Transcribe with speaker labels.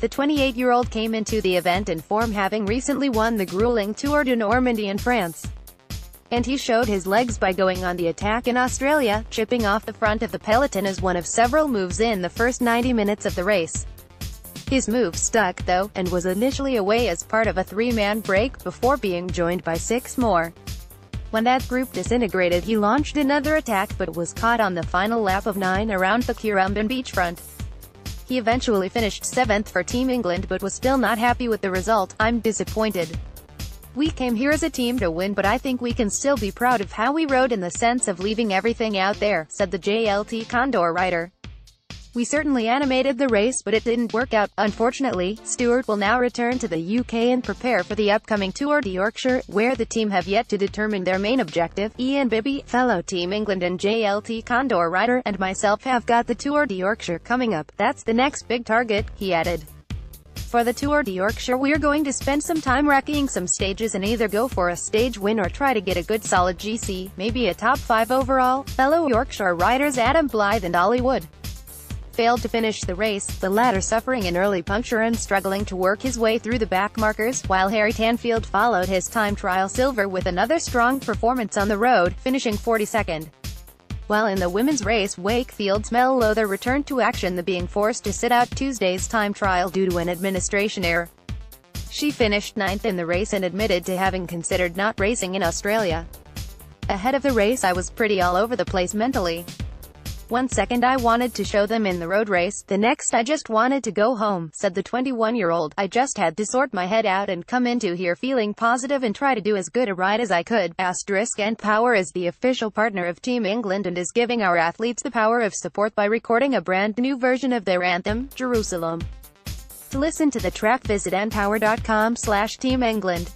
Speaker 1: The 28-year-old came into the event in form having recently won the grueling Tour de Normandie in France. And he showed his legs by going on the attack in Australia, chipping off the front of the peloton as one of several moves in the first 90 minutes of the race. His move stuck, though, and was initially away as part of a three-man break, before being joined by six more. When that group disintegrated he launched another attack but was caught on the final lap of 9 around the Currumbin beachfront. He eventually finished 7th for Team England but was still not happy with the result, I'm disappointed. We came here as a team to win but I think we can still be proud of how we rode in the sense of leaving everything out there, said the JLT Condor rider. We certainly animated the race but it didn't work out. Unfortunately, Stewart will now return to the UK and prepare for the upcoming Tour de Yorkshire, where the team have yet to determine their main objective. Ian Bibby, fellow Team England and JLT Condor rider, and myself have got the Tour de Yorkshire coming up. That's the next big target, he added. For the Tour de Yorkshire we're going to spend some time recceing some stages and either go for a stage win or try to get a good solid GC, maybe a top 5 overall. Fellow Yorkshire riders Adam Blythe and Ollie Wood failed to finish the race, the latter suffering an early puncture and struggling to work his way through the back markers, while Harry Tanfield followed his time trial silver with another strong performance on the road, finishing 42nd. While in the women's race, Wakefield's Mel Lowther returned to action the being forced to sit out Tuesday's time trial due to an administration error. She finished ninth in the race and admitted to having considered not racing in Australia. Ahead of the race I was pretty all over the place mentally. One second I wanted to show them in the road race, the next I just wanted to go home, said the 21-year-old. I just had to sort my head out and come into here feeling positive and try to do as good a ride as I could. Asterisk npower is the official partner of Team England and is giving our athletes the power of support by recording a brand new version of their anthem, Jerusalem. To listen to the track visit npower.com slash Team England.